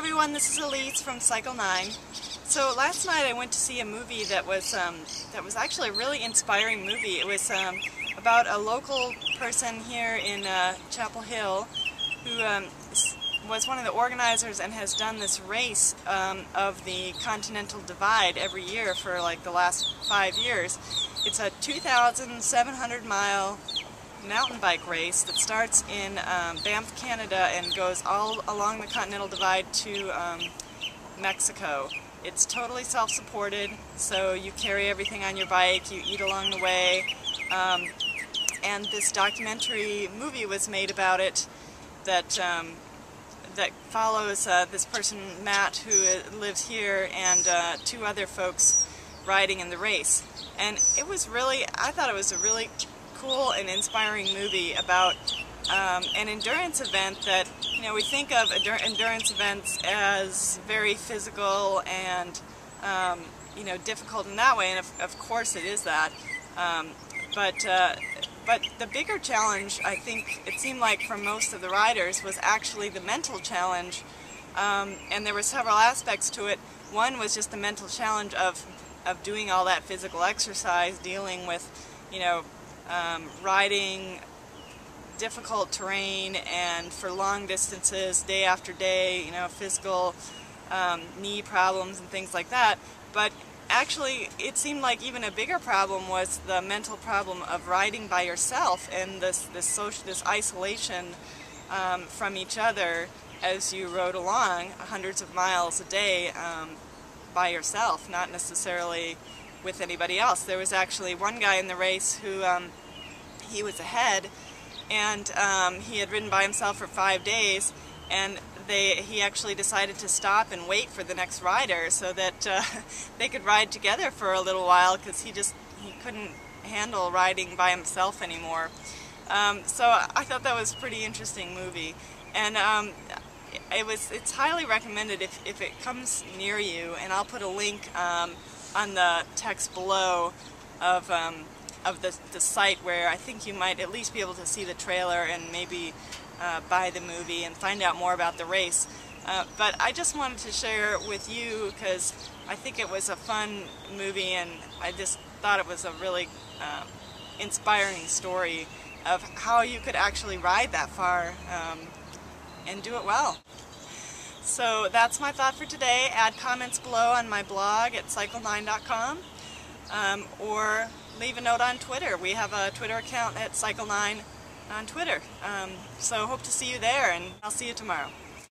everyone, this is Elise from Cycle 9. So last night I went to see a movie that was um, that was actually a really inspiring movie. It was um, about a local person here in uh, Chapel Hill who um, was one of the organizers and has done this race um, of the Continental Divide every year for like the last five years. It's a 2,700 mile mountain bike race that starts in um, Banff, Canada and goes all along the Continental Divide to um, Mexico. It's totally self-supported, so you carry everything on your bike, you eat along the way, um, and this documentary movie was made about it that um, that follows uh, this person, Matt, who uh, lives here, and uh, two other folks riding in the race. And it was really, I thought it was a really cool and inspiring movie about um, an endurance event that, you know, we think of endurance events as very physical and, um, you know, difficult in that way, and of, of course it is that. Um, but, uh, but the bigger challenge, I think, it seemed like for most of the riders, was actually the mental challenge. Um, and there were several aspects to it. One was just the mental challenge of, of doing all that physical exercise, dealing with, you know, um, riding difficult terrain and for long distances, day after day, you know, physical um, knee problems and things like that. But actually, it seemed like even a bigger problem was the mental problem of riding by yourself and this this social this isolation um, from each other as you rode along hundreds of miles a day um, by yourself, not necessarily with anybody else. There was actually one guy in the race who um, he was ahead and um, he had ridden by himself for five days and they he actually decided to stop and wait for the next rider so that uh, they could ride together for a little while because he just he couldn't handle riding by himself anymore. Um, so I thought that was a pretty interesting movie and um, it was it's highly recommended if, if it comes near you and I'll put a link um, on the text below of um, of the, the site where I think you might at least be able to see the trailer and maybe uh, buy the movie and find out more about the race. Uh, but I just wanted to share with you because I think it was a fun movie and I just thought it was a really uh, inspiring story of how you could actually ride that far um, and do it well. So that's my thought for today. Add comments below on my blog at cycle9.com um, or leave a note on Twitter. We have a Twitter account at Cycle9 on Twitter. Um, so hope to see you there and I'll see you tomorrow.